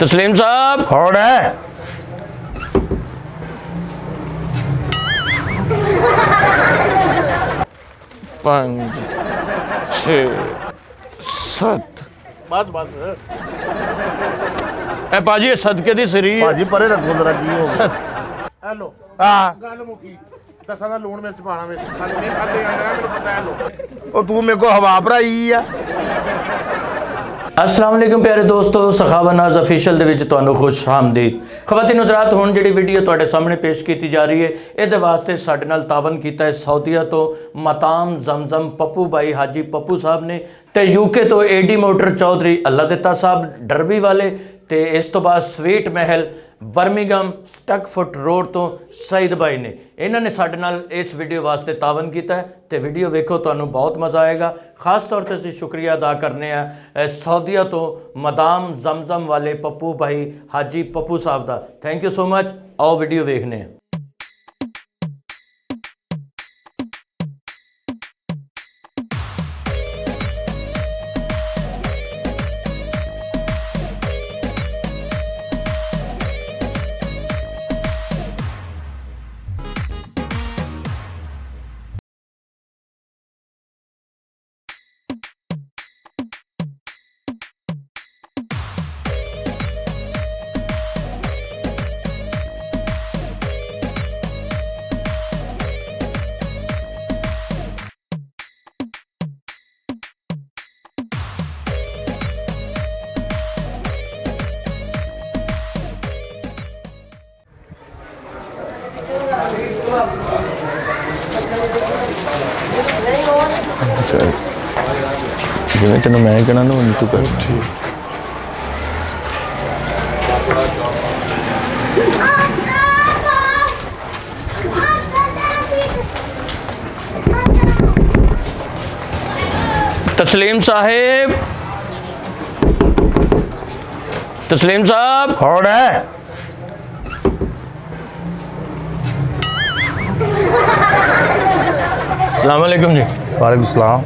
ਤਸਲੀਮ ਸਾਹਿਬ ਹੁਣ ਹੈ ਪੰਜ ਛੇ ਸੱਤ ਬਸ ਬਸ ਇਹ ਬਾਜੀ ਇਹ ਸਦਕੇ ਦੀ ਸਰੀ ਭਾਜੀ ਪਰੇ ਰੱਖੋ ਜਰਾ ਕੀ ਹੋ ਗਿਆ ਹੈਲੋ ਹਾਂ ਗੱਲ ਮੁੱਕੀ ਦਸਾਂ ਦਾ ਲੂਣ ਮਿਰਚ ਪਾਣਾ ਵਿੱਚ ਖਾਲੀ ਨਹੀਂ ਖਾਦੇ ਆਂਦਾ ਮੈਨੂੰ ਪਤਾ ਹੈ ਲੋ ਉਹ ਤੂੰ ਮੇਰੇ ਕੋ ਹਵਾ ਭਰਾਈ ਆ ਅਸਲਾਮ ਵਾਲੇਕੁਮ ਪਿਆਰੇ ਦੋਸਤੋ ਸਖਾਵਨਾਜ਼ ਅਫੀਸ਼ੀਅਲ ਦੇ ਵਿੱਚ ਤੁਹਾਨੂੰ ਖੁਸ਼ ਆਮਦੀਦ। ਖਵਾਤੀਨ ਹਜ਼ਰਾਤ ਹੁਣ ਜਿਹੜੀ ਵੀਡੀਓ ਤੁਹਾਡੇ ਸਾਹਮਣੇ ਪੇਸ਼ ਕੀਤੀ ਜਾ ਰਹੀ ਹੈ, ਇਹਦੇ ਵਾਸਤੇ ਸਾਡੇ ਨਾਲ ਤਾਵਨ ਕੀਤਾ ਹੈ ਸਾਊਦੀਆ ਤੋਂ ਮਤਾਮ ਜ਼ਮਜ਼ਮ ਪੱਪੂ ਬਾਈ ਹਾਜੀ ਪੱਪੂ ਸਾਹਿਬ ਨੇ ਤੇ ਯੂਕੇ ਤੋਂ ਏਡੀ ਮੋਟਰ ਚੌਧਰੀ ਅੱਲਾ ਦਿੱਤਾ ਸਾਹਿਬ, ਡਰਬੀ ਵਾਲੇ ਤੇ ਇਸ ਤੋਂ ਬਾਅਦ ਸਵੀਟ ਮਹਿਲ ਬਰਮਿੰਗਮ ਸਟਕਫੁੱਟ ਰੋਡ ਤੋਂ ਸਈਦ ਬਾਈ ਨੇ। ਇਹਨਾਂ ਨੇ ਸਾਡੇ ਨਾਲ ਇਸ ਵੀਡੀਓ ਵਾਸਤੇ ਤਾਵਨ ਕੀਤਾ ਹੈ ਤੇ ਵੀਡੀਓ ਵੇਖੋ ਤੁਹਾਨੂੰ ਬਹੁਤ ਮਜ਼ਾ ਆਏਗਾ। ਖਾਸ ਤੌਰ ਤੇ ਅਸੀਂ ਸ਼ੁਕਰੀਆ ਅਦਾ ਕਰਨੇ ਆ ਅ, ਸਾਊਦੀਆ ਤੋਂ ਮਦਾਮ ਜ਼ਮਜ਼ਮ ਵਾਲੇ ਪੱਪੂ ਭਾਈ ਹਾਜੀ ਪੱਪੂ ਸਾਹਿਬ ਦਾ। ਥੈਂਕ ਯੂ ਸੋ ਮਚ ਆਓ ਵੀਡੀਓ ਵੇਖਨੇ ਆ ਤੈਨੂੰ ਮੈਂ ਕਹਿਣਾ ਨਾ ਉਹਨੂੰ ਤੂੰ ਕਰ ਤਸਲੀਮ ਸਾਹਿਬ ਤਸਲੀਮ ਸਾਹਿਬ ਹੁਣ ਹੈ ਅਸਲਾਮ ਵਾਲੇਕੁਮ ਜੀ ਵਾਲੇਕੁਮ ਸਲਾਮ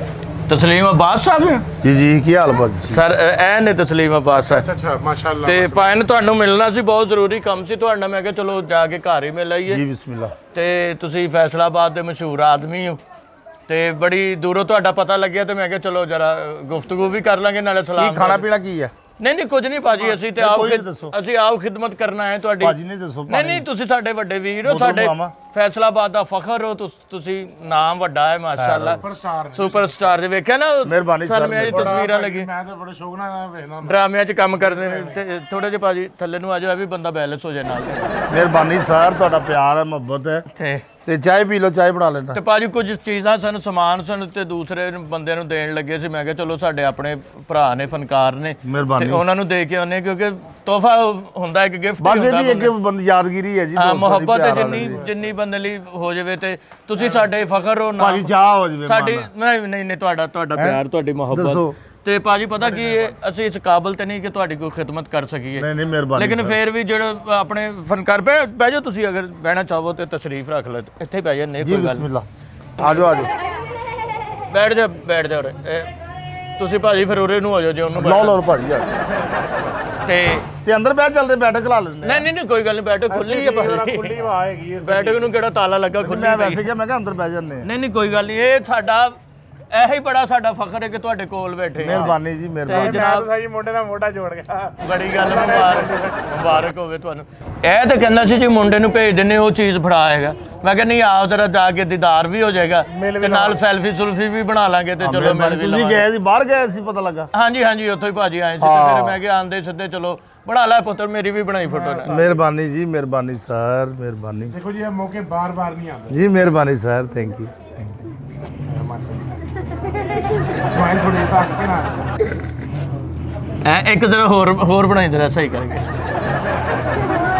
ਤਸਲੀਮ ਅਬਾਸ ਸਾਹਿਬ ਜੀ? ਜੀ ਕੀ ਹਾਲ ਭਾਜੀ ਸਰ ਇਹ ਨੇ ਤਸਲੀਮ ਅਬਾਸ ਸਾਹਿਬ। ਅੱਛਾ ਮਾਸ਼ਾਅੱਲਾ ਤੇ ਪਾਇਨ ਤੁਹਾਨੂੰ ਮਿਲਣਾ ਸੀ ਬਹੁਤ ਜ਼ਰੂਰੀ ਕੰਮ ਸੀ ਤੁਹਾਡਾ ਮੈਂ ਕਿਹਾ ਚਲੋ ਜਾ ਕੇ ਘਰ ਹੀ ਮਿਲ ਆਈਏ। ਜੀ ਬਿਸਮਿਲ੍ਲਾ। ਤੇ ਤੁਸੀਂ ਫੈਸਲਾਬਾਦ ਦੇ ਮਸ਼ਹੂਰ ਆਦਮੀ ਹੋ। ਤੇ ਬੜੀ ਦੂਰੋਂ ਤੁਹਾਡਾ ਪਤਾ ਲੱਗਿਆ ਤੇ ਮੈਂ ਕਿਹਾ ਚਲੋ ਜਰਾ ਗੁਫ਼ਤਗੂ ਵੀ ਕਰ ਲਾਂਗੇ ਨਾਲੇ ਸਲਾਮ ਕੀ ਖਾਣਾ ਪੀਣਾ ਕੀ ਆ ਨਹੀਂ ਨਹੀਂ ਕੁਝ ਨਹੀਂ ਭਾਜੀ ਅਸੀਂ ਤੇ ਨਹੀਂ, ਆਪ ਨਹੀਂ। ਅਸੀਂ ਆਪ ਖਿਦਮਤ ਕਰਨ ਆਏ ਤੁਹਾਡੀ। ਭਾਜੀ ਨੇ ਦੱਸੋ ਨਹੀਂ ਨਹੀਂ ਤੁਸੀਂ ਸਾਡੇ ਵੱਡੇ ਵੀਰ ਹੋ ਸਾਡੇ। ਫੈਸਲਾਬਾਦ ਦਾ ਫਖਰ ਹੋ ਤੁਸ- ਨਾਮ ਵੱਡਾ ਹੈ ਮਾਸ਼ਾਅੱਲਾ। ਸੁਪਰਸਟਾਰ ਸੁਪਰਸਟਾਰ ਦੇ ਵੇਖਿਆ ਨਾ ਮਿਹਰਬਾਨੀ ਸਰ, ਦੀ ਤਸਵੀਰਾਂ ਲੱਗੀ ਮੈਂ ਤਾਂ ਬੜੇ ਸ਼ੌਕ ਨਾਲ ਹੁੰਦਾ। ਡਰਾਮਿਆਂ 'ਚ ਕੰਮ ਕਰਦੇ ਨੇ ਤੇ ਥੋੜੇ ਜਿਹਾ ਭਾਜੀ ਥੱਲੇ ਨੂੰ ਆ ਜਾਓ ਇਹ ਵੀ ਬੰਦਾ ਬੈਲੈਂਸ ਹੋ ਜਾਏ ਨਾਲ। ਮਿਹਰਬਾਨੀ ਸਰ ਤੁਹਾਡਾ ਪਿਆਰ ਹੈ ਮੁਹੱਬਤ ਹੈ। ਤੇ ਚਾਹ ਪੀ ਲਓ ਚਾਹ ਬਣਾ ਲੈਣਾ ਤੇ ਭਾਜੀ ਕੁਝ ਚੀਜ਼ਾਂ ਸਾਨੂੰ ਸਮਾਨ ਸਾਨੂੰ ਤੇ ਦੂਸਰੇ ਬੰਦਿਆਂ ਨੂੰ ਦੇਣ ਲੱਗੇ ਸੀ। ਮੈਂ ਕਿਹਾ ਚਲੋ ਸਾਡੇ ਆਪਣੇ ਭਰਾ ਨੇ ਫਨਕਾਰ ਨੇ। ਮਿਹਰਬਾਨੀ। ਤੇ ਉਹਨਾਂ ਨੂੰ ਦੇ ਕੇ ਆਉਨੇ ਕਿਉਂਕਿ ਤੋਹਫਾ ਹੁੰਦਾ ਇੱਕ ਗਿਫਟ ਬਸ ਇਹ ਹੁੰਦਾ ਵੀ ਇੱਕ ਬੰਦੇ- ਬੰਦ ਯਾਦਗਿਰੀ ਹੈ ਜੀ ਹਾਂ ਮੁਹੱਬਤ ਜਿੰਨੀ। ਜਿੰਨੀ ਬੰਦੇ ਲਈ ਹੋ ਜਾਵੇ ਤੇ ਤੁਸੀਂ ਸਾਡੇ ਫਖਰ ਹੋ ਨਾ ਭਾਜੀ ਚਾਹ ਹੋ ਜਵੇ ਸਾਡੀ ਨਹੀਂ ਨਹੀਂ ਨਹੀਂ ਤੁਹਾਡਾ ਤੁਹਾਡਾ ਪਿਆਰ ਤੁਹਾਡੀ ਮੁਹੱਬਤ। ਦੱਸੋ। ਤੇ ਭਾਜੀ ਪਤਾ ਕੀ ਇਹ ਅਸੀਂ ਇਸ ਕਾਬਲ ਤੇ ਨਹੀਂ ਕਿ ਤੁਹਾਡੀ ਕੋਈ ਖਿਦਮਤ ਕਰ ਸਕੀਏ। ਨਹੀਂ ਨਹੀਂ ਮਿਹਰਬਾਨੀ ਲੇਕਿਨ। ਫੇਰ ਵੀ ਜਿਹੜਾ ਆਪਣੇ ਫਨਕਾਰ ਬਹਿ ਬਹਿ ਜਾਓ ਤੁਸੀਂ ਅਗਰ ਬਹਿਣਾ ਚਾਹੋ ਤੇ ਤਸ਼ਰੀਫ ਰੱਖ ਲਓ ਇੱਥੇ ਹੀ ਬਹਿ ਜੀ ਕੋਈ ਗੱਲ ਨਹੀਂ। ਬਿਸਮਿਲ੍ਲਾ ਆ ਜਾਓ ਆ ਜਾਓ। ਬੈਠ ਜਾ ਬੈਠ ਜਾ ਉਰੇ। ਇਹ ਤੁਸੀਂ ਭਾਜੀ ਫਿਰ ਉਰੇ ਨੂੰ ਹੋ ਜਾਓ ਜੇ ਉਹਨੂੰ ਲਓ ਲਓ ਭਾਜੀ ਆ। ਤੇ ਤੇ ਅੰਦਰ ਬੈਠ ਚੱਲਦੇ ਬੈਠਕ ਲਾ ਲੈਂਦੇ ਨਹੀਂ ਨਹੀਂ ਨਹੀਂ ਕੋਈ ਗੱਲ ਨਹੀਂ ਬੈਠੋ ਖੁੱਲੀ ਹੈ ਭਾਜੀ। ਖੁੱਲੀ ਹਵਾ ਹੈਗੀ ਬੈਠਕ ਨੂੰ ਕਿਹੜਾ ਤਾਲਾ ਲੱਗਾ ਖੁੱਲੀ ਮੈਂ ਵੈਸੇ ਕਿਹਾ ਮੈਂ ਕਿਹਾ ਅੰਦਰ ਬਹਿ ਜਾਂਦੇ ਆ। ਨਹੀਂ ਨਹੀਂ ਕੋਈ ਗੱਲ ਨਹੀਂ ਇਹ ਸਾਡਾ ਇਹ ਹੀ ਬੜਾ ਸਾਡਾ ਫਖਰ ਹੈ ਕਿ ਤੁਹਾਡੇ ਕੋਲ ਬੈਠੇ ਹਾਂ। ਮਿਹਰਬਾਨੀ ਜੀ ਮਿਹਰਬਾਨੀ। ਜਨਾਬ ਸਾਜੀ ਮੁੰਡੇ ਦਾ ਮੋਢਾ ਜੋੜ ਗਿਆ। ਬੜੀ ਗੱਲ ਮੁਬਾਰਕ ਮੁਬਾਰਕ ਹੋਵੇ ਤੁਹਾਨੂੰ। ਇਹ ਤਾਂ ਕਹਿੰਦਾ ਸੀ ਜੀ ਮੁੰਡੇ ਨੂੰ ਭੇਜ ਦਿੰਨੇ ਉਹ ਚੀਜ਼ ਫੜਾ ਹੈਗਾ ਮੈਂ ਕਹਿੰਦਾ ਨਹੀਂ ਆਓ ਜਰਾ ਜਾ ਕੇ ਦੀਦਾਰ ਵੀ ਹੋ ਜਾਏਗਾ ਤੇ ਨਾਲ ਸੈਲਫੀ ਸੁਲਫੀ ਵੀ ਬਣਾ ਲਾਂਗੇ ਤੇ ਚਲੋ ਮਿਲ ਵੀ ਤੁਸੀਂ ਗਏ ਸੀ ਬਾਹਰ ਗਏ ਸੀ ਪਤਾ ਲੱਗਾ। ਹਾਂਜੀ ਹਾਂਜੀ ਉੱਥੋਂ ਹੀ ਭਾਜੀ ਆਏ ਸੀ ਤੇ। ਫਿਰ ਮੈਂ ਕਿਹਾ ਆਂਦੇ ਸਿੱਧੇ ਚਲੋ ਬਣਾ ਲੈ ਪੁੱਤਰ ਮੇਰੀ ਵੀ ਬਣਾਈ ਫੋਟੋ ਮਿਹਰਬਾਨੀ ਜੀ ਮਿਹਰਬਾਨੀ ਸਰ ਮਿਹਰਬਾਨੀ। ਦੇਖੋ ਜੀ ਇਹ ਮੌਕੇ ਬਾਰ-ਬਾਰ ਨਹੀਂ ਆਉਂਦੇ। ਜੀ ਮਿਹਰਬਾਨੀ ਸਰ ਥੈਂਕ ਯੂ ਸਮਾਈਲ ਥੋੜੀ ਪਾਸ ਕੇ ਨਾ ਐ ਇੱਕ ਜਰਾ ਹੋਰ ਹੋਰ ਬਣਾਈ ਜਰਾ ਸਹੀ ਕਰਕੇ।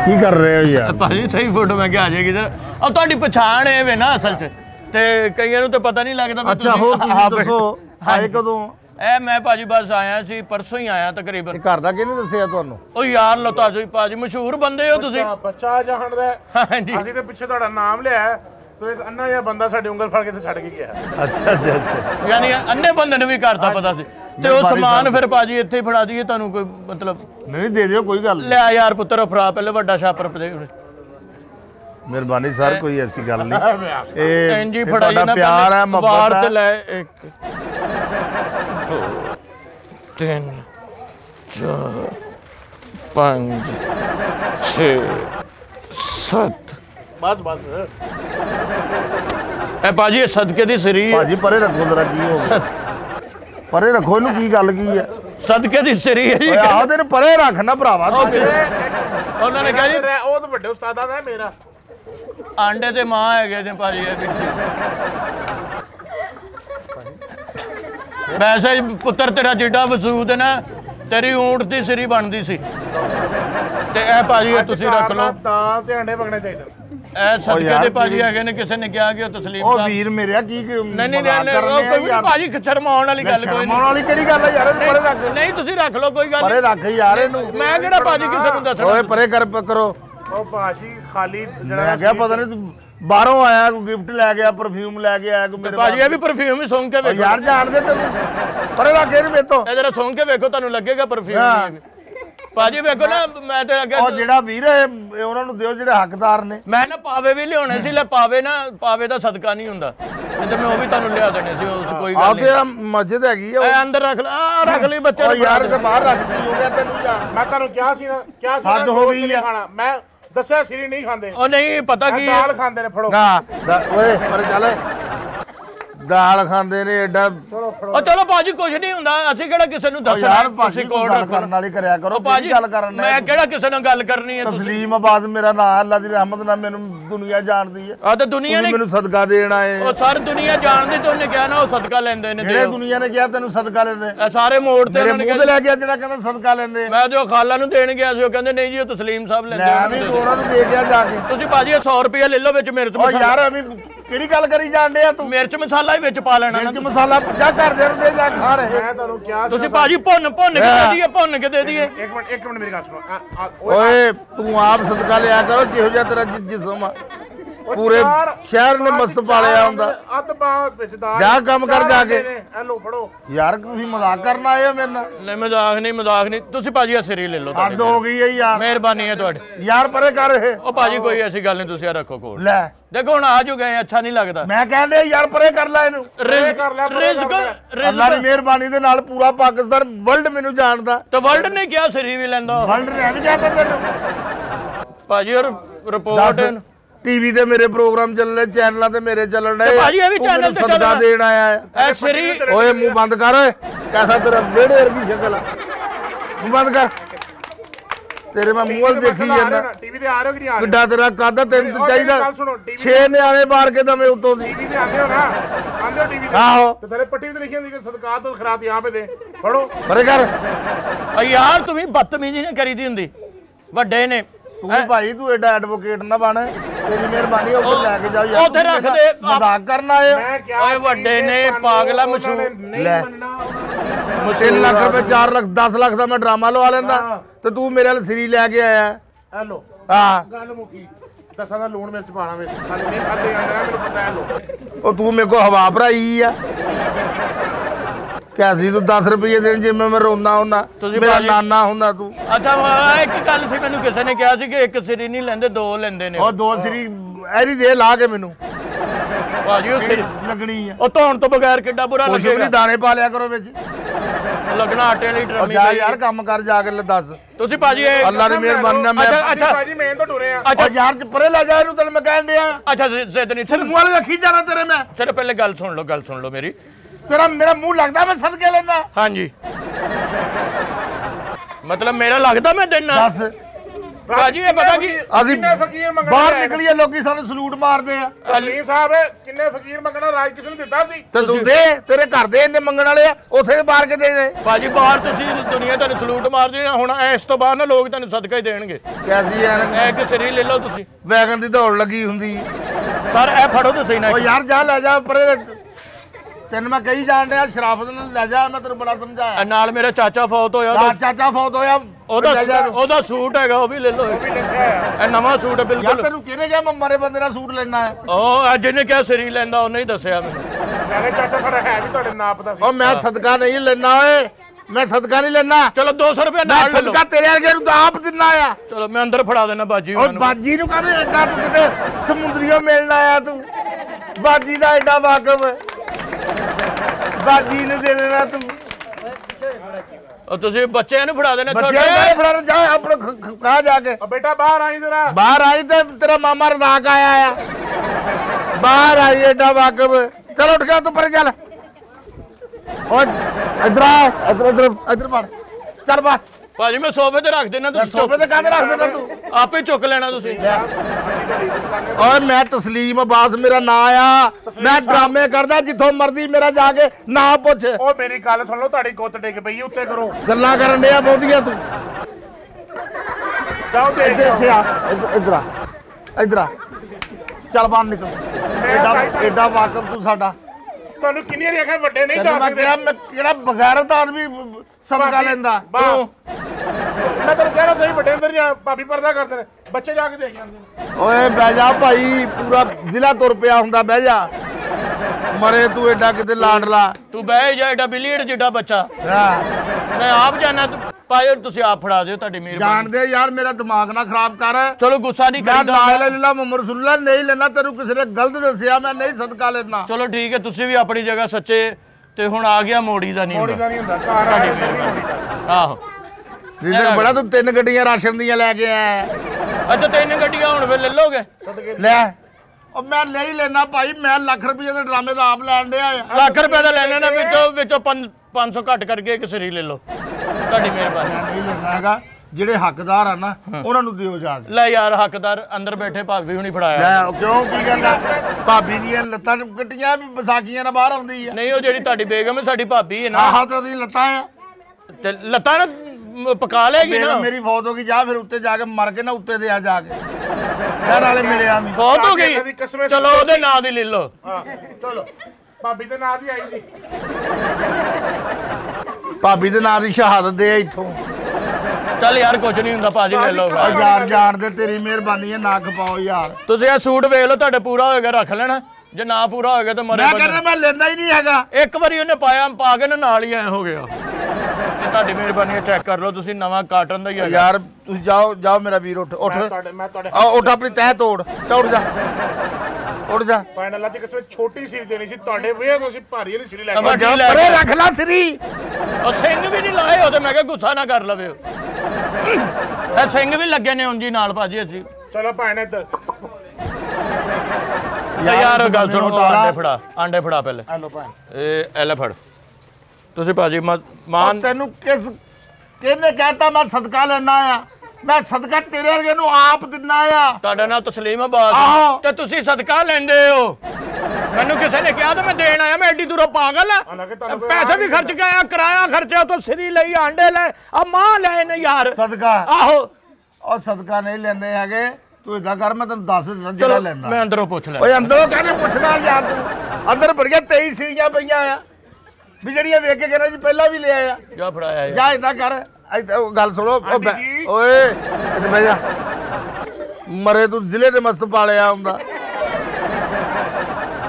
ਕੀ ਕਰ ਰਹੇ ਹੋ ਯਾਰ? ਭਾਜੀ ਸਹੀ ਫੋਟੋ ਮੈਂ ਕਿਹਾ ਆ ਜਾਏਗੀ ਜਰਾ ਉਹ ਤੁਹਾਡੀ ਪਛਾਣ ਇਹ ਵੇ ਨਾ ਅਸਲ 'ਚ। ਤੇ ਕਈਆਂ ਨੂੰ ਤਾਂ ਪਤਾ ਨਹੀਂ ਲੱਗਦਾ ਵੀ ਅੱਛਾ ਹੋ ਤੁਸੀਂ ਦੱਸੋ ਆਏ ਕਦੋਂ? ਇਹ ਮੈਂ ਭਾਜੀ ਬਸ ਆਇਆ ਸੀ ਪਰਸੋਂ ਹੀ ਆਇਆ ਇਹ ਤਕਰੀਬਨ ਘਰ ਦਾ ਕਿਹਨੇ ਦੱਸਿਆ ਤੁਹਾਨੂੰ? ਉਹ ਯਾਰ ਲਤਾ ਜੀ ਭਾਜੀ ਮਸ਼ਹੂਰ ਬੰਦੇ ਹੋ ਤੁਸੀਂ। ਬੱਚਾ- ਬੱਚਾ ਜਾਣਦਾ ਹੈ। ਹਾਂਜੀ। ਅਸੀਂ ਤੇ ਪਿੱਛੇ ਤੁਹਾਡਾ ਨਾਮ ਲਿਆ ਹੈ। ਤੋ ਇੱਕ ਅੰਨਾ ਜਿਹਾ ਬੰਦਾ ਸਾਡੀ ਉਂਗਲ ਫੜ ਕੇ ਤੇ ਛੱਡ ਕੇ ਗਿਆ। ਅੱਛਾ ਅੱਛਾ ਅੱਛਾ। ਯਾਨੀ ਅੰਨੇ ਬੰਦੇ ਨੂੰ ਵੀ ਕਰਦਾ ਪਤਾ ਸੀ। ਤੇ ਉਹ ਮਿਹਰਬਾਨੀ ਸਮਾਨ। ਫਿਰ ਭਾਜੀ ਇੱਥੇ ਹੀ ਫੜਾ ਦਈਏ ਤੁਹਾਨੂੰ ਕੋਈ ਮਤਲਬ ਨਹੀਂ ਦੇ ਦਿਓ ਕੋਈ ਗੱਲ ਨਹੀਂ। ਲਿਆ ਯਾਰ ਪੁੱਤਰ ਫੜਾ ਪਹਿਲੇ ਵੱਡਾ ਛਾਪਰ ਪਦੇ ਮਿਹਰਬਾਨੀ ਸਰ ਕੋਈ ਐਸੀ ਗੱਲ ਨਹੀਂ। ਇਹ ਇੰਜੀ ਫੜਾਈ ਤੁਹਾਡਾ ਨਾ ਪਿਆਰ ਹੈ ਮੁਹੱਬਤ ਤੇ ਹੈ। ਲੈ ਇੱਕ ਦੋ ਤਿੰਨ ਚਾਰ ਪੰਜ ਛੇ ਸੱਤ ਬਸ ਬਸ ਇਹ ਭਾਜੀ ਇਹ ਸਦਕੇ ਦੀ ਸਰੀ ਹੈ ਭਾਜੀ ਪਰੇ ਰੱਖੋ ਜਰਾ ਕੀ ਹੋ ਗਿਆ? ਪਰੇ ਰੱਖੋ ਇਹਨੂੰ ਕੀ ਗੱਲ ਕੀ ਹੈ? ਸਦਕੇ ਦੀ ਸਰੀ ਹੈ ਜੀ। ਓਏ ਆਹ ਤੈਨੂੰ ਪਰੇ ਰੱਖ ਨਾ ਭਰਾਵਾ ਤੂੰ ਉਹਨਾਂ ਨੇ ਕਿਹਾ ਜੀ ਉਹ ਤਾਂ ਵੱਡੇ ਉਸਤਾਦਾਂ ਦਾ ਮੇਰਾ। ਆਂਡੇ ਤੇ ਮਾਂ ਹੈਗੇ ਨੇ ਭਾਜੀ ਇਹ ਵਿੱਚ ਵੈਸੇ ਪੁੱਤਰ ਤੇਰਾ ਜਿੱਡਾ ਵਸੂਦ ਹੈ ਨਾ ਤੇਰੀ ਊਂਟ ਦੀ ਸਰੀ ਬਣਦੀ ਸੀ। ਤੇ ਇਹ ਭਾਜੀ ਇਹ ਤੁਸੀਂ ਰੱਖ ਲਓ। ਤਾਂ ਤੇ ਅੰਡੇ ਪਕਣੇ ਚਾਹੀਦੇ ਇਹ ਸਦਕੇ ਦੇ ਭਾਜੀ ਹੈਗੇ ਨੇ ਕਿਸੇ ਨੇ ਕਿਹਾ ਕਿ ਉਹ ਤਸਲੀਮ ਉਹ ਸਾਹਿਬ ਵੀਰ ਮੇਰਿਆ ਕੀ ਕੀ ਨਹੀਂ ਨਹੀਂ ਨਹੀਂ ਕਰ ਉਹ ਕੋਈ। ਭਾਜੀ ਸ਼ਰਮਾਉਣ ਵਾਲੀ ਗੱਲ ਕੋਈ ਸ਼ਰਮਾਉਣ ਨਹੀਂ ਵਾਲੀ ਕਿਹੜੀ ਗੱਲ ਹੈ ਯਾਰ? ਪਰੇ ਰੱਖ। ਨਹੀਂ ਤੁਸੀਂ ਰੱਖ ਲਓ ਕੋਈ ਗੱਲ ਪਰੇ ਰੱਖ ਯਾਰ ਇਹਨੂੰ। ਮੈਂ ਕਿਹੜਾ ਭਾਜੀ ਕਿਸੇ ਨੂੰ ਦੱਸਣਾ? ਓਏ ਪਰੇ ਕਰ ਕਰੋ। ਉਹ ਭਾਜੀ ਖਾਲੀ ਮੈਂ ਕਿਹਾ ਪਤਾ ਨਹੀਂ ਤੂੰ ਬਾਹਰੋਂ ਆਇਆ ਕੋਈ ਗਿਫਟ ਲੈ ਗਿਆ ਪਰਫਿਊਮ ਲੈ ਕੇ ਆਇਆ ਕੋਈ ਮੇਰੇ ਭਾਜੀ ਇਹ ਵੀ ਪਰਫਿਊਮ ਹੀ ਸੁੰਘ ਕੇ ਵੇਖੋ। ਯਾਰ ਜਾਣਦੇ ਤੈਨੂੰ ਪਰੇ ਰੱਖ ਇਹਨੂੰ ਮੇਤੋਂ ਇਹ ਜਰਾ ਸੁੰਘ ਕੇ ਵੇਖੋ ਤੁਹਾਨੂੰ ਲੱਗੇਗਾ ਪਰਫਿਊਮ ਹਾਂ। ਭਾਜੀ ਵੇਖੋ ਨਾ ਮੈਂ ਤੇ ਅੱਗੇ ਉਹ ਜਿਹੜਾ ਵੀਰ ਹੈ ਇਹ ਉਹਨਾਂ ਨੂੰ ਦਿਓ ਜਿਹੜੇ ਹੱਕਦਾਰ ਨੇ। ਮੈਂ ਨਾ ਪਾਵੇ ਵੀ ਲਿਆਉਣੇ ਸੀ ਲੈ ਪਾਵੇ ਨਾ ਪਾਵੇ ਦਾ ਸਦਕਾ ਨਹੀਂ ਹੁੰਦਾ। ਤੇ ਮੈਂ ਉਹ ਵੀ ਤੁਹਾਨੂੰ ਲਿਆ ਦੇਣੇ ਸੀ ਉਸ ਕੋਈ ਗੱਲ ਤੇ ਨਹੀਂ। ਆਹ ਮਸਜਿਦ ਹੈਗੀ ਆ ਇਹ ਅੰਦਰ ਰੱਖ ਲੈ ਆ ਰੱਖ ਲਈ ਬੱਚੇ ਉਹ ਨੂੰ ਯਾਰ ਤੇ ਦੇ। ਬਾਹਰ ਰੱਖ ਕੀ ਹੋ ਗਿਆ ਤੈਨੂੰ ਯਾਰ ਮੈਂ ਤੁਹਾਨੂੰ ਕਿਹਾ ਸੀ ਨਾ ਕਿਹਾ ਸੀ ਹੱਦ ਹੋ ਗਈ। ਖਾਣਾ। ਮੈਂ ਦੱਸਿਆ ਸਿਰੀ ਨਹੀਂ ਖਾਂਦੇ। ਉਹ ਨਹੀਂ ਪਤਾ ਕੀ ਹੈ? ਦਾਲ ਖਾਂਦੇ ਨੇ ਫੜੋ। ਦਾ- ਓਏ ਪਰ ਚੱਲ। ਦਾਲ ਖਾਂਦੇ ਨੇ ਐਡਾ ਉਹ ਚਲੋ ਭਾਜੀ ਕੁਝ ਨਹੀਂ ਹੁੰਦਾ। ਅਸੀਂ ਕਿਹੜਾ ਕਿਸੇ ਨੂੰ ਉਹ ਦੱਸਣਾ? ਯਾਰ ਤੁਸੀਂ ਕੋਲ ਕਰਨ ਵਾਲੀ ਕਰਿਆ ਕਰੋ। ਉਹ ਭਾਜੀ ਗੱਲ ਕਰਨ ਮੈਂ ਕਿਹੜਾ ਕਿਸੇ ਨਾਲ ਗੱਲ ਕਰਨੀ ਹੈ ਤੁਸੀਂ? ਤਸਲੀਮ ਆਬਾਦ ਮੇਰਾ ਨਾਮ ਅੱਲਾ ਦੀ ਰਹਿਮਤ ਨਾਲ ਮੈਨੂੰ ਦੁਨੀਆ ਜਾਣਦੀ ਹੈ। ਆ ਤੇ ਦੁਨੀਆ ਨੇ ਮੈਨੂੰ ਸਦਕਾ ਦੇਣ ਆਏ। ਉਹ ਸਾਰੀ ਦੁਨੀਆ ਜਾਣਦੀ ਤੇ ਉਹਨੇ ਕਿਹਾ ਨਾ ਉਹ ਸਦਕਾ ਲੈਂਦੇ ਨੇ ਜਿਹੜੇ ਦੁਨੀਆ ਨੇ ਕਿਹਾ ਤੈਨੂੰ ਸਦਕਾ ਲੈਂਦੇ। ਸਾਰੇ ਮੋੜ ਤੇ ਮੇਰੇ ਉਹਨਾਂ ਨੇ ਕਿਹਾ ਤੇ ਲੈ ਗਿਆ ਜਿਹੜਾ ਕਹਿੰਦਾ ਸਦਕਾ ਲੈਂਦੇ। ਮੈਂ ਜੋ ਖਾਲਾ ਨੂੰ ਦੇਣ ਗਿਆ ਸੀ ਉਹ ਕਹਿੰਦੇ ਨਹੀਂ ਜੀ ਉਹ ਤਸਲੀਮ ਸਾਹਿਬ ਲੈਂਦੇ ਉਹਨਾਂ ਵੀ ਨੂੰ ਤੂੰ ਦੇ ਉਹਨਾਂ ਨੂੰ ਦੇ ਗਿਆ ਜਾ ਕੇ। ਤੁਸੀਂ ਭਾਜੀ ਇਹ 100 ਰੁਪਏ ਲੈ ਲਓ ਵਿੱਚ ਓ ਮਸਾਲਾ। ਯਾਰ ਐਵੇਂ ਕਿਹੜੀ ਗੱਲ ਕਰੀ ਜਾਂਦੇ ਆ ਤੂੰ? ਮਿਰਚ ਮਸਾਲਾ ਹੀ ਵਿੱਚ ਪਾ ਲੈਣਾ ਮਿਰਚ ਮਸਾਲਾ ਜਾ ਘਰ ਦੇ ਨੂੰ ਦੇ ਜਾ ਖਾ ਰਹੇ। ਮੈਂ ਤੁਹਾਨੂੰ ਕਿਹਾ ਸੀ ਤੁਸੀਂ ਭਾਜੀ ਭੁੰਨ ਭੁੰਨ ਕੇ ਦੇ ਦਈਏ ਭੁੰਨ ਕੇ ਦੇ ਦਈਏ। ਇੱਕ ਮਿੰਟ ਇੱਕ ਮਿੰਟ ਮੇਰੀ ਗੱਲ ਸੁਣੋ। ਓਏ ਤੂੰ ਆਪ ਸਦਕਾ ਲਿਆ ਕਰੋ ਜਿਹੋ ਜਿਹਾ ਤੇਰਾ ਜਿਸਮ ਆ। ਪੂਰੇ ਸ਼ਹਿਰ ਨੇ ਮਸਤ ਪਾਲਿਆ ਹੁੰਦਾ। ਅੱਧ ਬਾਹ ਵਿੱਚ ਦਾਲ ਜਾ ਕੰਮ ਕਰ ਜਾ ਕੇ। ਲਓ ਫੜੋ। ਯਾਰ ਤੁਸੀਂ ਮਜ਼ਾਕ ਕਰਨ ਆਏ ਹੋ ਮੇਰੇ ਨਾਲ। ਨਹੀਂ ਮਜ਼ਾਕ ਨਹੀਂ ਮਜ਼ਾਕ ਨਹੀਂ। ਤੁਸੀਂ ਭਾਜੀ ਅਸਰੀ ਲੈ ਲਓ ਹੱਦ ਤੁਹਾਡੇ ਹੋ ਗਈ ਹੈ ਯਾਰ। ਮਿਹਰਬਾਨੀ ਹੈ ਤੁਹਾਡੀ। ਯਾਰ ਪਰੇ ਕਰ ਇਹ। ਉਹ ਭਾਜੀ ਕੋਈ ਐਸੀ ਗੱਲ ਨਹੀਂ ਤੁਸੀਂ ਆ ਰੱਖੋ ਕੋਲ। ਲੈ। ਦੇਖੋ ਹੁਣ ਆ ਜੋ ਗਏ ਅੱਛਾ ਨਹੀਂ ਲੱਗਦਾ। ਮੈਂ ਕਹਿੰਦੇ ਯਾਰ ਪਰੇ ਕਰ ਲੈ ਇਹਨੂੰ। ਰਿਜ਼ਕ ਕਰ ਪਰੇ ਰਿਜ਼ਕ। ਅੱਲਾ ਦੀ ਮਿਹਰਬਾਨੀ ਦੇ ਨਾਲ ਪੂਰਾ ਪਾਕਿਸਤਾਨ ਵਰਲਡ ਮੈਨੂੰ ਜਾਣਦਾ। ਤੇ ਵਰਲਡ ਨੇ ਕਿਹਾ ਸਰੀ ਵੀ ਲੈਂਦਾ। ਵਰਲਡ ਵੀ ਕਹਿੰਦਾ ਤੈਨੂੰ। ਭਾਜੀ ਔਰ ਰਿਪੋਰਟ ਟੀਵੀ ਤੇ ਮੇਰੇ ਪ੍ਰੋਗਰਾਮ ਚੱਲ ਰਹੇ ਚੈਨਲਾਂ ਤੇ ਮੇਰੇ ਚੱਲਣ। ਰਹੇ ਭਾਜੀ ਇਹ ਵੀ ਚੈਨਲ ਤੇ ਸਦਕਾ ਚੱਲਣਾ। ਦੇਣ ਆਇਆ ਐ ਸਰੀ ਓਏ ਮੂੰਹ ਬੰਦ ਕਰ ਓਏ। ਕੈਸਾ ਤੇਰਾ ਵਿਹੜੇ ਵਰਗੀ ਸ਼ਕਲ ਆ। ਮੂੰਹ ਬੰਦ ਕਰ। ਤੇਰੇ ਮੈਂ ਮੂੰਹ ਵੱਲ ਦੇਖੀ ਜਾਂਦਾ। ਟੀਵੀ ਤੇ ਆ ਰਹੇ ਕਿ ਨਹੀਂ ਆ ਰਹੇ? ਕਿੱਡਾ ਤੇਰਾ ਕੱਦ ਤੈਨੂੰ ਤਾਂ ਚਾਹੀਦਾ। ਛੇ ਨਿਆਣੇ ਮਾਰ ਕੇ ਦਵੇਂ ਉਤੋਂ ਦੀ। ਟੀਵੀ ਤੇ ਆਉਂਦੇ ਹੋ ਨਾ ਆਉਂਦੇ ਹੋ ਟੀਵੀ ਤੇ। ਆਹੋ। ਤੇ ਤੇਰੇ ਪੱਟੀ ਤੇ ਲਿਖੀ ਹੁੰਦੀ ਕਿ ਸਦਕਾਤ ਤੋਂ ਖਰਾਤ ਯਹਾਂ पे ਦੇ ਪੜੋ ਪਰੇ ਕਰ। ਆ ਯਾਰ ਤੂੰ ਵੀ ਬਦਤਮੀਜ਼ੀ ਨਹੀਂ ਕਰੀਦੀ ਹੁੰਦੀ। ਵੱਡੇ ਨੇ। ਤੂੰ ਭਾਈ ਤੂੰ ਐਡਾ ਐਡਵੋਕੇਟ ਨਾ ਬਣ। ਤੇਰੀ ਮਿਹਰਬਾਨੀ ਉੱਥੇ ਲੈ ਕੇ ਜਾਓ ਯਾਰ। ਉੱਥੇ ਰੱਖ ਮੇਰੇ ਦੇ, ਮਜ਼ਾਕ ਕਰਨ ਆਏ ਓਏ ਵੱਡੇ ਨੇ, ਪਾਗਲਾ ਮਸ਼ਹੂਰ। ਲੈ। ਮੰਨਣਾ। 3 ਲੱਖ ਰੁਪਏ 4 ਲੱਖ 10 ਲੱਖ ਦਾ ਮੈਂ ਡਰਾਮਾ ਲਵਾ ਲੈਂਦਾ। ਤੇ ਤੂੰ ਮੇਰੇ ਨਾਲ ਸਰੀ ਲੈ ਕੇ ਆਇਆ। ਹੈਲੋ। ਹਾਂ। ਗੱਲ ਮੁੱਕੀ। ਦਸਾਂ ਦਾ ਲੂਣ ਮਿਰਚ ਪਾਣਾ ਵਿੱਚ ਖਾਲੀ। ਨਹੀਂ ਖਾਦੇ ਜਾਂਦੇ ਮੈਨੂੰ ਪਤਾ ਹੈ ਲੋ। ਉਹ ਤੂੰ ਮੇਰੇ ਕੋ ਹਵਾ ਭਰਾਈ ਆ। ਕੈਸੀ ਤੂੰ 10 ਰੁਪਏ ਦੇਣ ਜਿਵੇਂ ਮੈਂ ਰੋਂਦਾ ਹੁੰਦਾ ਤੁਸੀਂ ਮੇਰਾ ਭਾਜੀ- ਨਾਨਾ ਹੁੰਦਾ ਤੂੰ। ਅੱਛਾ ਵਾ- ਇੱਕ ਗੱਲ ਸੀ ਮੈਨੂੰ ਕਿਸੇ ਨੇ ਕਿਹਾ ਸੀ ਕਿ ਇੱਕ ਸਰੀ ਨਹੀਂ ਲੈਂਦੇ ਦੋ ਲੈਂਦੇ ਨੇ। ਉਹ ਦੋ ਸਰੀ ਇਹਦੀ ਦੇ ਲਾ ਕੇ ਮੈਨੂੰ। ਭਾਜੀ ਉਹ ਸਿਰ ਲੱਗਣੀ ਆ। ਉਹ ਧੋਣ ਤੋਂ ਬਗੈਰ ਕਿੱਡਾ ਬੁਰਾ ਕੁਛ ਵੀ ਲੱਗੇਗਾ। ਨਹੀਂ ਦਾਣੇ ਪਾ ਲਿਆ ਕਰੋ ਵਿੱਚ। ਲੱਗਣਾ ਆਟੇ ਵਾਲੀ ਉਹ ਡਰਮੀ ਜਾ ਯਾਰ ਕੰਮ ਕਰ ਜਾ ਕੇ ਲੈ ਦੱਸ। ਤੁਸੀਂ ਭਾਜੀ ਇਹ ਅੱਲਾ ਦੀ ਮਿਹਰਬਾਨੀ ਨਾਲ ਮੈਂ ਅੱਛਾ, ਅੱਛਾ। ਭਾਜੀ ਮੈਂ ਤਾਂ ਟੁਰੇ ਆ। ਅੱਛਾ। ਉਹ ਯਾਰ ਚ ਪਰੇ ਲੈ ਜਾ ਇਹਨੂੰ ਤੈਨੂੰ ਮੈਂ ਕਹਿਣ ਡਿਆ। ਅੱਛਾ ਜ਼ਿੱਦ ਨਹੀਂ ਸਿਰਫ ਮੂੰਹ ਵਾਲੇ ਰੱਖੀ ਜਾਣਾ ਤੇਰੇ ਮੈਂ। ਸਿਰਫ ਪਹਿਲੇ ਗੱਲ ਸੁਣ ਲਓ ਗੱਲ ਸੁਣ ਲਓ ਮੇਰੀ। ਤੇਰਾ ਮੇਰਾ ਮੂੰਹ ਲੱਗਦਾ ਮੈਂ ਸਦਕੇ ਲੈਣਾ ਹਾਂਜੀ। ਮਤਲਬ ਮੇਰਾ ਲੱਗਦਾ ਮੈਂ ਦੇਣਾ ਦੱਸ। ਭਾਜੀ ਇਹ ਪਤਾ ਕੀ? ਅਸੀਂ ਕਿੰਨੇ ਫਕੀਰ ਮੰਗਣਾ ਬਾਹਰ ਨਿਕਲੀਏ ਲੋਕੀ ਸਾਨੂੰ ਸਲੂਟ ਮਾਰਦੇ ਆ। ਤਸਲੀਮ ਸਾਹਿਬ ਕਿੰਨੇ ਫਕੀਰ ਮੰਗਣਾ ਰਾਜ ਕਿਸ ਨੂੰ ਦਿੱਤਾ ਸੀ? ਤੇ ਤੂੰ ਦੇ ਤੇਰੇ ਘਰ ਦੇ ਇੰਨੇ ਮੰਗਣ ਵਾਲੇ ਆ ਉੱਥੇ ਬਾਹਰ ਕੇ ਦੇ ਦੇ। ਭਾਜੀ ਬਾਹਰ ਤੁਸੀਂ ਦੁਨੀਆ ਤੁਹਾਨੂੰ ਸਲੂਟ ਮਾਰਦੇ ਆ ਹੁਣ ਇਸ ਤੋਂ ਬਾਅਦ ਨਾ ਲੋਕ ਤੁਹਾਨੂੰ ਸਦਕਾ ਹੀ ਦੇਣਗੇ। ਕੈਸੀ ਯਾਰ? ਇਹ ਕਿ ਸਰੀ ਲੈ ਲਓ ਤੁਸੀਂ। ਵੈਗਨ ਦੀ ਦੌੜ ਲੱਗੀ ਹੁੰਦੀ। ਸਰ ਇਹ ਫੜੋ ਤੇ ਸਹੀ ਨਾ ਉਹ ਯਾਰ ਜਾ ਲੈ ਜਾ ਪਰੇ ਤੈਨੂੰ ਮੈਂ ਕਹੀ ਜਾਣ ਡਿਆ ਸ਼ਰਾਫਤ ਨਾਲ ਲੈ ਜਾ ਮੈਂ ਤੈਨੂੰ ਬੜਾ ਸਮਝਾਇਆ। ਨਾਲ ਮੇਰਾ ਚਾਚਾ ਫੌਤ ਹੋਇਆ ਉਹਦਾ ਚਾਚਾ ਫੌਤ ਹੋਇਆ ਉਹਦਾ ਇਹਨੂੰ। ਉਹਦਾ ਸੂਟ ਹੈਗਾ ਉਹ ਵੀ ਲੈ ਲਓ। ਇਹ ਨਵਾਂ ਸੂਟ ਹੈ ਯਾਰ ਬਿਲਕੁਲ। ਤੈਨੂੰ ਕਿਹਨੇ ਕਿਹਾ ਮੈਂ ਮਰੇ ਬੰਦੇ ਦਾ ਸੂਟ ਲੈਣਾ ਹੈ? ਉਹ ਅੱਜ ਜਿਹਨੇ ਕਿਹਾ ਸਰੀ ਲੈਂਦਾ ਉਹਨੇ ਹੀ ਦੱਸਿਆ ਮੈਨੂੰ। ਮੈਂ ਚਾਚਾ ਸਾਡਾ ਹੈ ਵੀ ਤੁਹਾਡੇ ਨਾਪ ਦਾ ਸੀ। ਉਹ ਮੈਂ ਸਦਕਾ ਨਹੀਂ ਲੈਣਾ ਓਏ। ਮੈਂ ਸਦਕਾ ਨਹੀਂ ਲੈਣਾ ਚਲੋ 200 ਰੁਪਏ ਨਾਲ ਲੈ ਲਓ। ਸਦਕਾ ਤੇਰੇ ਵਰਗੇ ਨੂੰ ਤਾਂ ਆਪ ਦਿੰਨਾ ਆ। ਚਲੋ ਮੈਂ ਅੰਦਰ ਫੜਾ ਦੇਣਾ ਬਾਜੀ ਉਹ ਨੂੰ। ਬਾਜੀ ਨੂੰ ਕਹਿੰਦੇ ਐਡਾ ਤੂੰ ਕਿਤੇ ਸਮੁੰਦਰੀਓ ਮਿਲਣ ਆਇਆ ਤੂੰ। ਬਾਜੀ ਦਾ ਐਡਾ ਵਾਕਫ। ਬਾਜੀ ਨੂੰ ਦੇ ਦੇਣਾ ਤੂੰ। ਉਹ ਤੁਸੀਂ ਬੱਚਿਆਂ ਨੂੰ ਫੜਾ ਦੇਣਾ ਬੱਚੇ ਨੂੰ ਫੜਾ ਜਾ ਆਪਣੇ ਕਹਾ ਜਾ ਕੇ। ਉਹ ਬੇਟਾ ਬਾਹਰ ਆਈ ਜਰਾ। ਬਾਹਰ ਆਈ ਤੇ ਤੇਰਾ ਮਾਮਾ ਰਜ਼ਾਕ ਆਇਆ ਆ। ਬਾਹਰ ਆਈ ਐਡਾ ਵਾਕਫ ਚਲ ਉੱਠ ਗਿਆ ਤੂੰ ਪਰ ਚੱਲ। ਓ ਇਧਰ ਆ ਇਧਰ ਇਧਰ ਇਧਰ ਪੜ ਚੱਲ ਬਾ ਭਾਜੀ ਮੈਂ ਸੋਫੇ ਤੇ ਰੱਖ ਦੇਣਾ ਤੁਸੀਂ। ਸੋਫੇ ਤੇ ਕਾਹਦੇ ਰੱਖ ਦੇਣਾ ਤੂੰ? ਆਪੇ ਚੁੱਕ ਲੈਣਾ ਤੁਸੀਂ। ਓਏ ਮੈਂ ਤਸਲੀਮ ਅਬਾਸ ਮੇਰਾ ਨਾਂ ਆ। ਮੈਂ ਡਰਾਮੇ ਕਰਦਾ ਜਿੱਥੋਂ ਮਰਦੀ ਮੇਰਾ ਜਾ ਕੇ ਨਾਂ ਪੁੱਛ। ਉਹ ਮੇਰੀ ਗੱਲ ਸੁਣ ਲਓ ਤੁਹਾਡੀ ਗੁੱਤ ਡਿੱਗ ਪਈ ਉੱਤੇ ਕਰੋ। ਗੱਲਾਂ ਕਰਨ ਡਿਆ ਬਹੁਤੀਆਂ ਤੂੰ। ਜਾਓ ਦੇਖ ਇੱਥੇ ਆ। ਇੱਧਰ ਇੱਧਰ ਆ। ਇੱਧਰ ਆ। ਚੱਲ ਬਾਹਰ ਨਿਕਲ। ਐਡਾ ਐਡਾ ਵਾਕਫ ਤੂੰ ਸਾਡਾ। ਤੁਹਾਨੂੰ ਕਿੰਨੀ ਵਾਰੀ ਆਖਿਆ ਵੱਡੇ ਨਹੀਂ ਤੈਨੂੰ ਜਾ ਮੈਂ ਸਕਦੇ ਕਿਹਾ ਮੈਂ ਕਿਹੜਾ ਬਗੈਰਤ ਆਦਮੀ ਸਦਕਾ ਲੈਂਦਾ। ਵਾਹ ਮੈਂ ਤੈਨੂੰ ਕਹਿ ਰਿਹਾ ਸਹੀ ਵੱਡੇ ਅੰਦਰ ਜਾ ਭਾਬੀ ਪਰਦਾ ਕਰਦੇ ਨੇ। ਬੱਚੇ ਜਾ ਕੇ ਦੇਖ ਜਾਂਦੇ ਨੇ। ਓਏ ਬਹਿ ਜਾ ਭਾਈ ਪੂਰਾ ਜ਼ਿਲ੍ਹਾ ਤੁਰ ਪਿਆ ਹੁੰਦਾ ਬਹਿ ਜਾ। ਮਰੇ ਤੂੰ ਐਡਾ ਕਿਤੇ ਲਾਡਲਾ। ਤੂੰ ਬਹਿ ਜਾ ਏਡਾ ਬਿਲੀਅਡ ਜਿੱਡਾ ਬੱਚਾ। ਹਾਂ। ਮੈਂ ਆਪ ਜਾਣਾ ਤੂੰ। ਪਾਇਰ ਤੁਸੀਂ ਆਪ ਫੜਾ ਦਿਓ ਤੁਹਾਡੀ ਮਿਹਰਬਾਨੀ। ਜਾਣਦੇ ਯਾਰ ਮੇਰਾ ਦਿਮਾਗ ਨਾ ਖਰਾਬ ਕਰ। ਚਲੋ ਗੁੱਸਾ ਨਹੀਂ ਮੈਂ ਕਰੀਦਾ। ਲਾ ਮੁਹੰਮਦ ਰਸੂਲullah ਨਹੀਂ ਲੈਣਾ ਤੈਨੂੰ ਕਿਸੇ ਨੇ ਗਲਤ ਦੱਸਿਆ ਮੈਂ ਨਹੀਂ ਸਦਕਾ ਲੈਣਾ ਚਲੋ ਠੀਕ ਹੈ ਤੁਸੀਂ ਵੀ ਆਪਣੀ ਜਗ੍ਹਾ ਸੱਚੇ ਤੇ ਹੁਣ ਆ ਗਿਆ ਮੋੜੀ ਦਾ ਨਹੀਂ ਮੋੜੀ ਦਾ ਨਹੀਂ ਹੁੰਦਾ ਘਰ ਆ ਕੇ ਨਹੀਂ ਮੋੜੀ ਦਾ। ਆਹੋ। ਜਿੱਦਣ ਬੜਾ ਤੂੰ ਤਿੰਨ ਗੱਡੀਆਂ ਰਾਸ਼ਨ ਦੀਆਂ ਲੈ ਕੇ ਆਇਆ। ਅੱਛਾ ਤਿੰਨ ਗੱਡੀਆਂ ਹੁਣ ਵੇ ਲੈ ਲੋਗੇ ਲੈ। ਉਹ ਮੈਂ ਨਹੀਂ ਲੈਣਾ ਭਾਈ ਮੈਂ ਲੱਖ ਰੁਪਏ ਦੇ ਡਰਾਮੇ ਦਾ ਆਪ ਲੈਣ ਡਿਆ ਆ। ਲੱਖ ਰੁਪਏ ਦਾ ਲੈਣੇ ਨੇ ਵਿੱਚੋਂ ਵਿੱਚੋਂ 500 ਘੱਟ ਕਰਕੇ ਇੱਕ ਸਰੀ ਲੈ ਲਓ। ਤੁਹਾਡੀ ਮਿਹਰਬਾਨੀ। ਨਹੀਂ ਲੈਣਾ ਹੈਗਾ। ਜਿਹੜੇ ਹੱਕਦਾਰ ਆ ਨਾ ਉਹਨਾਂ ਨੂੰ ਦਿਓ ਜਾ ਕੇ। ਲੈ ਯਾਰ ਹੱਕਦਾਰ ਅੰਦਰ ਬੈਠੇ ਭਾਬੀ ਹੁਣੀ ਫੜਾਇਆ। ਲੈ ਕਿਉਂ? ਕੀ ਗੱਲ ਆ? ਭਾਬੀ ਦੀਆਂ ਲੱਤਾਂ ਕੱਟੀਆਂ ਵੀ ਵਿਸਾਖੀਆਂ ਨਾਲ ਬਾਹਰ ਆਉਂਦੀ ਆ। ਨਹੀਂ ਉਹ ਜਿਹੜੀ ਤੁਹਾਡੀ ਬੇਗਮ ਸਾਡੀ ਭਾਬੀ ਹੈ ਨਾ। ਆਹ ਤੇ ਉਹਦੀ ਲੱਤਾਂ ਆ। ਤੇ ਲੱਤਾਂ ਨਾ ਪਕਾ ਲੇਗੀ ਨਾ। ਮੇਰੀ ਫੌਤ ਹੋ ਗਈ ਜਾ ਫਿਰ ਉੱਤੇ ਜਾ ਕੇ ਮਰ ਕੇ ਨਾ ਉੱਤੇ ਦੇ ਆ ਜਾ ਕੇ। ਘਰ ਵਾਲੇ ਮਿਲਿਆ ਵੀ ਬਹੁਤ ਹੋ ਗਈ। ਚਲੋ ਉਹਦੇ ਨਾਂ ਦੀ ਲੈ ਲਓ। ਹਾਂ ਚਲੋ। ਭਾਬੀ ਦੇ ਨਾਂ ਦੀ ਆਈ ਸੀ। ਭਾਬੀ ਦੇ ਨਾਂ ਦੀ ਸ਼ਹਾਦਤ ਦੇ ਇੱਥੋਂ। ਚੱਲ ਯਾਰ ਕੁਝ ਨਹੀਂ ਹੁੰਦਾ ਭਾਜੀ ਲੈ ਲਓ। ਆ ਯਾਰ ਜਾਣ ਦੇ ਤੇਰੀ ਮਿਹਰਬਾਨੀ ਹੈ ਨਾ ਖਪਾਓ ਯਾਰ। ਤੁਸੀਂ ਇਹ ਸੂਟ ਵੇਖ ਲਓ ਤੁਹਾਡੇ ਪੂਰਾ ਹੋਏਗਾ ਰੱਖ ਲੈਣਾ। ਜੇ ਨਾ ਪੂਰਾ ਹੋਏਗਾ ਤਾਂ ਮਰੇ ਮੈਂ। ਕਹਿੰਦਾ ਮੈਂ ਲੈਂਦਾ ਹੀ ਨਹੀਂ ਹੈਗਾ। ਇੱਕ ਵਾਰੀ ਉਹਨੇ ਪਾਇਆ ਪਾ ਕੇ ਨਾ ਨਾਲ ਹੀ ਐ ਹੋ ਗਿਆ। ਤੁਹਾਡੀ ਮਿਹਰਬਾਨੀ ਹੈ ਚੈੱਕ ਕਰ ਲਓ ਤੁਸੀਂ ਨਵਾਂ ਕਾਟਨ ਦਾ ਹੀ ਹੈਗਾ। ਯਾਰ ਤੁਸੀਂ ਜਾਓ ਜਾਓ ਮੇਰਾ ਵੀਰ ਉੱਠ ਉੱਠ। ਮੈਂ ਤੁਹਾਡੇ ਮੈਂ ਤੁਹਾਡੇ ਆ ਉੱਠ ਆਪਣੀ ਤਹਿ ਤੋੜ। ਤੇ ਉੱਠ ਜਾ। ਉੱਠ ਜਾ। ਪਾਇਨ ਅੱਲਾ ਦੀ ਕਿਸਮਤ ਛੋਟੀ ਸੀ ਦੇਣੀ ਸੀ ਤੁਹਾਡੇ ਵੇ ਤੁਸੀਂ ਭਾਰੀ ਵਾਲੀ ਸਿਰੀ ਲੈ ਅਮਰ ਕੇ ਜੀ। ਜਾ ਲੈ ਪਰੇ ਕੇ- ਰੱਖ ਲੈ ਸਰੀ। ਉਹ ਸਿੰਘ ਵੀ ਨਹੀਂ ਲਾਏ ਉਹ ਤੇ ਮੈਂ ਕਿਹਾ ਗੁੱਸਾ ਨਾ ਕਰ ਲਵੇ। ਉਹ। ਇਹ ਸਿੰਘ ਵੀ ਲੱਗੇ ਨੇ ਉਂਜੀ ਨਾਲ ਭਾਜੀ ਅਸੀਂ। ਚਲੋ ਭੈਣ ਇੱਧਰ ਤੇ ਯਾਰ ਉਹ ਗੱਲ ਇਸ ਸੁਣੋ ਬੰਦੇ ਨੂੰ ਆਂਡੇ ਫੜਾ ਆਂਡੇ ਫੜਾ ਪਹਿਲੇ। ਹਲੋ ਭੈਣ। ਇਹ ਐਲੇ ਫੜ। ਤੁਸੀਂ ਭਾਜੀ ਮਾਨ ਤੈਨੂੰ ਕਿਸ ਕਿਹਨੇ ਕਹਤਾ ਮੈਂ ਸਦਕਾ ਲੈਣਾ ਆ? ਮੈਂ ਸਦਕਾ ਤੇਰੇ ਵਰਗੇ ਨੂੰ ਆਪ ਦਿੰਨਾ ਆ। ਤੁਹਾਡਾ ਨਾਮ ਤਸਲੀਮ ਆਬਾਦ। ਤੇ ਤੁਸੀਂ ਸਦਕਾ ਲੈਂਦੇ ਹੋ? ਮੈਨੂੰ ਕਿਸੇ ਨੇ ਕਿਹਾ ਤਾਂ ਮੈਂ ਦੇਣ ਆਇਆ ਮੈਂ ਐਡੀ ਦੂਰੋਂ ਪਾਗਲ ਆ। ਪੈਸੇ ਵੀ ਖਰਚ ਕੇ ਆਇਆ ਕਿਰਾਇਆ ਖਰਚਿਆ ਤੋਂ ਸਰੀ ਲਈ ਆਂਡੇ ਲੈ। ਆ ਮਾਂ ਲੈ ਨੇ ਯਾਰ। ਸਦਕਾ। ਆਹੋ। ਉਹ ਸਦਕਾ ਨਹੀਂ ਲੈਂਦੇ ਹੈਗੇ। ਤੂੰ ਇਦਾਂ ਕਰ ਮੈਂ ਤੈਨੂੰ ਦੱਸ ਦਿੰਦਾ ਜਿਹੜਾ ਲੈਂਦਾ। ਮੈਂ ਅੰਦਰੋਂ ਪੁੱਛ ਲੈ ਓਏ ਅੰਦਰੋਂ ਕਹਿੰਦੇ ਪੁੱਛਣਾ ਯਾਰ ਤੂੰ। ਅੰਦਰ ਬੜੀਆਂ 23 ਸੀਰੀਆਂ ਪਈਆਂ ਆ। ਵੀ ਜਿਹੜੀਆਂ ਵੇਖ ਕੇ ਕਹਿੰਦਾ ਜੀ ਪਹਿਲਾਂ ਵੀ ਲਿਆ ਆ ਜਾ ਫੜਾਇਆ। ਜਾ ਇਦਾਂ ਕਰ ਉਹ ਗੱਲ ਸੁਣੋ। ਓਏ ਇੱਥੇ ਬਹਿ ਜਾ। ਮਰੇ ਤੂੰ ਜ਼ਿਲ੍ਹੇ ਦੇ ਮਸਤ ਪਾਲਿਆ ਹੁੰਦਾ।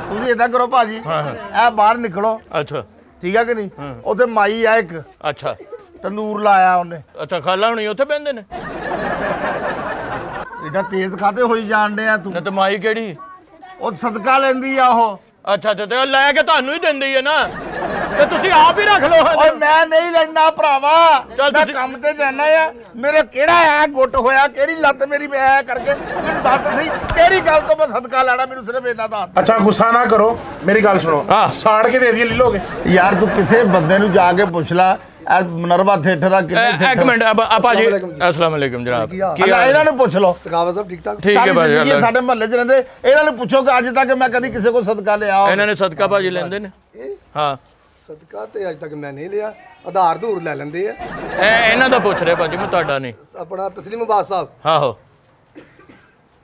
ਤੁਸੀਂ ਇਦਾਂ ਕਰੋ ਭਾਜੀ ਇਹ ਬਾਹਰ ਨਿਕਲੋ। ਅੱਛਾ। ਠੀਕ ਆ ਕਿ ਨਹੀਂ? ਉੱਥੇ ਮਾਈ ਆ ਇੱਕ। ਅੱਛਾ। ਤੰਦੂਰ ਲਾਇਆ ਉਹਨੇ। ਅੱਛਾ ਖਾਲਾ ਹੁਣੀ ਉੱਥੇ ਬਹਿੰਦੇ ਨੇ? ਏਡਾ ਤੇਜ਼ ਖਾਤੇ ਹੋਈ ਜਾਣ ਡਿਆ ਤੂੰ। ਤੇ ਮਾਈ ਕਿਹੜੀ? ਉਹ ਸਦਕਾ ਲੈਂਦੀ ਆ ਉਹ। ਅੱਛਾ ਤੇ ਲੈ ਕੇ ਤੁਹਾਨੂੰ ਹੀ ਦਿੰਦੀ ਹੈ ਨਾ? ਤੇ ਤੁਸੀਂ ਆਪ ਹੀ ਰੱਖ ਲਓ ਓਏ ਮੈਂ ਨਹੀਂ ਲੈਣਾ ਭਰਾਵਾ। ਚੱਲ ਮੈਂ ਤੁਸੀਂ- ਕੰਮ ਤੇ ਜਾਣਾ ਆ। ਮੇਰੇ ਕਿਹੜਾ ਆ ਗੁੱਟ ਹੋਇਆ? ਕਿਹੜੀ ਲੱਤ ਮੇਰੀ ਮੈਂ ਐ ਕਰਕੇ ਮੈਨੂੰ ਦੱਸ ਸਹੀ। ਕਿਹੜੀ ਗੱਲ ਤੋਂ ਮੈਂ ਸਦਕਾ ਲੈਣਾ? ਮੈਨੂੰ ਸਿਰਫ ਇਹਨਾਂ ਦਾ ਅੱਛਾ ਗੁੱਸਾ ਨਾ ਕਰੋ। ਮੇਰੀ ਗੱਲ ਸੁਣੋ। ਹਾਂ। ਸਾੜ ਕੇ ਦੇ ਦਈਏ ਲੈ ਲੋਗੇ ਯਾਰ ਤੂੰ ਕਿਸੇ ਬੰਦੇ ਨੂੰ ਜਾ ਕੇ ਪੁੱਛ ਲੈ। ਇਹ ਮਨਰਵਾ ਥੀਏਟਰ ਦਾ ਕਿੰਨੇ ਇੱਕ ਮਿੰਟ ਆ ਆ ਭਾਜੀ ਅਸਲਾਮ ਅਲੈਕਮ ਜਨਾਬ। ਕੀ ਹਾਲ? ਇਹਨਾਂ ਨੂੰ ਪੁੱਛ ਲਓ। ਸਕਾਵਾ ਸਾਹਿਬ ਠੀਕ ਠਾਕ? ਠੀਕ ਹੈ ਭਾਜੀ ਸਾਡੇ ਮਹੱਲੇ 'ਚ ਰਹਿੰਦੇ। ਇਹਨਾਂ ਨੂੰ ਪੁੱਛੋ ਕਿ ਅੱਜ ਤੱਕ ਮੈਂ ਕਦੀ ਕਿਸੇ ਕੋਲ ਸਦਕਾ ਲਿਆ। ਇਹਨਾਂ ਨੇ ਸਦਕਾ ਭਾਜੀ ਲੈਂਦੇ ਨੇ। ਹਾਂ। ਸਦਕਾ ਤੇ ਅੱਜ ਤੱਕ ਮੈਂ ਨਹੀਂ ਲਿਆ। ਆਧਾਰ ਧੂਰ ਲੈ ਲੈਂਦੇ ਆ। ਇਹ ਇਹਨਾਂ ਦਾ ਪੁੱਛ ਰਿਹਾ ਭਾਜੀ ਮੈਂ ਤੁਹਾਡਾ ਨਹੀਂ। ਆਪਣਾ ਤਸਲੀਮ ਅਬਾਸ ਸਾਹਿਬ। ਆਹੋ।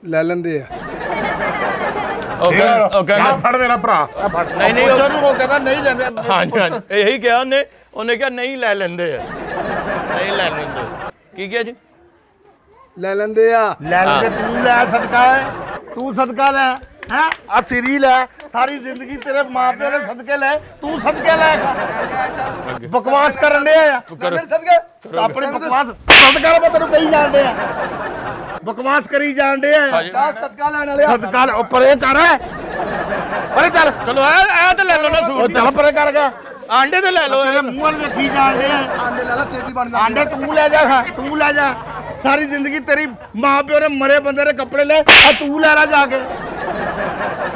ਲੈ ਲੈਂਦੇ ਆ। ਆ ਕਹਿੰਦਾ ਫੜ ਮੇਰਾ ਭਰਾ। ਨਹੀਂ ਨਹੀਂ ਉਹ- ਨੂੰ ਉਹ ਕਹਿੰਦਾ ਨਹੀਂ ਲੈਂਦੇ। ਹਾਂਜੀ ਹਾਂਜੀ। ਇਹੀ ਕਿਹਾ ਉਹਨੇ। ਉਹਨੇ ਕਿਹਾ ਨਹੀਂ ਲੈ ਲੈਂਦੇ ਆ। ਨਹੀਂ ਲੈ ਲੈਂਦੇ। ਕੀ ਕਿਹਾ ਜੀ? ਲੈ ਲੈਂਦੇ ਆ। ਲੈ ਲੈ ਤੂੰ ਲੈ ਸਦਕਾ ਤੂੰ ਸਦਕਾ ਲੈ। ਹੈ? ਆ ਸਿਰੀ ਲੈ ਸਾਰੀ ਜ਼ਿੰਦਗੀ ਤੇਰੇ ਮਾਪਿਓ ਨੇ ਸਦਕੇ ਲੈ ਤੂੰ ਸਦਕੇ ਲੈ। ਬਕਵਾਸ ਕਰਨ ਦੇ ਆ। ਮੇਰੇ ਸਦਕੇ। ਆਪਣੀ ਬਕਵਾਸ ਸਦਕਾ ਮੈਂ ਤੈਨੂੰ ਕਹੀ ਜਾਣਦੇ ਆ ਬਕਵਾਸ ਕਰੀ ਜਾਣਦੇ ਆ ਜਾ ਸਦਕਾ ਲੈਣ ਵਾਲਿਆ ਸਦਕਾ ਲੈ, ਉਹ ਪਰੇ ਕਰ। ਪਰੇ ਚੱਲ ਚਲੋ ਇਹ ਇਹ ਤੇ ਲੈ ਲਓ ਨਾ ਸੂਟ। ਚੱਲ ਪਰੇ ਕਰ ਗਿਆ। ਆਂਡੇ ਤੇ ਲੈ ਲਓ ਤੇਰੇ ਮੂੰਹ ਵੱਲ ਵੇਖੀ ਜਾਣਦੇ ਆ ਆਂਡੇ ਲੈ ਲਾ ਛੇਤੀ ਬਣ ਆਂਡੇ ਜਾਂਦੇ ਤੂੰ ਲੈ ਜਾ ਤੂੰ ਲੈ ਜਾ। ਸਾਰੀ ਜ਼ਿੰਦਗੀ ਤੇਰੀ ਮਾਂ ਪਿਓ ਨੇ ਮਰੇ ਬੰਦੇ ਦੇ ਕੱਪੜੇ ਲੈ ਆ ਤੂੰ ਲੈ ਲੈ ਜਾ ਕੇ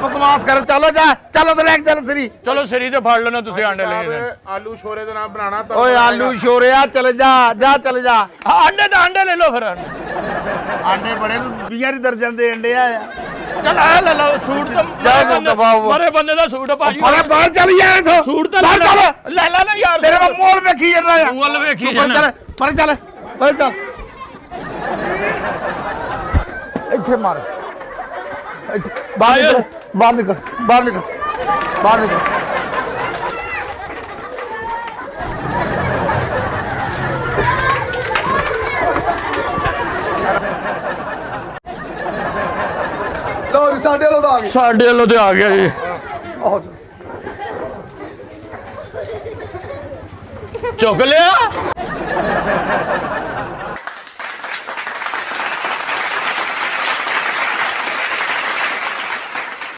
ਬਕਵਾਸ ਕਰ ਚਲੋ ਜਾ ਚਲੋ ਤੇ ਲੈ ਕੇ ਚੱਲ ਤੇਰੀ ਚਲੋ ਸਰੀ ਤੇ ਫੜ ਲੈਣਾ ਤੁਸੀਂ ਆਂਡੇ ਲੈ ਕੇ ਆਲੂ ਛੋਰੇ ਦੇ ਨਾਲ ਬਣਾਣਾ ਤਾਂ ਓਏ ਆਲੂ ਸ਼ੋਰਿਆ ਚਲ ਜਾ ਜਾ ਚਲ ਜਾ ਆਂਡੇ ਤਾਂ ਆਂਡੇ ਲੈ ਲਓ ਫਿਰ ਆਂਡੇ ਬੜੇ ਨੂੰ 20 ਦੀ ਦਰਜਨ ਦੇ ਅੰਡੇ ਆ ਚਲ ਆ ਲੈ ਲਓ ਸੂਟ ਤਾਂ ਜਾ ਮਰੇ ਬੰਦੇ- ਦਬਾਓ। ਮਰੇ ਬੰਦੇ ਦਾ ਸੂਟ ਆ ਭਾਜੀ ਪਰੇ ਬਾਹਰ ਚਲ ਜਾ ਇਥੋਂ ਸੂਟ ਤਾਂ ਬਾਹਰ ਲੈ ਚੱਲ ਲੈ ਲੈ ਲੈ ਨਾ ਯਾਰ ਤੇਰੇ ਮੈਂ ਮੋਲ ਇੱਥੇ ਮਾਰ। ਇੱਥੇ ਬਾਹਰ ਨਿਕਲ ਬਾਹਰ ਨਿਕਲ ਬਾਹਰ ਨਿਕਲ ਬਾਹਰ ਨਿਕਲ। ਲੋ ਜੀ ਸਾਡੇ ਵੱਲੋਂ ਤਾਂ ਆ ਗਏ। ਸਾਡੇ ਵੱਲੋਂ ਤੇ ਆ ਗਿਆ ਜੀ। ਆਹੋ ਜੀ। ਚੁੱਕ ਲਿਆ?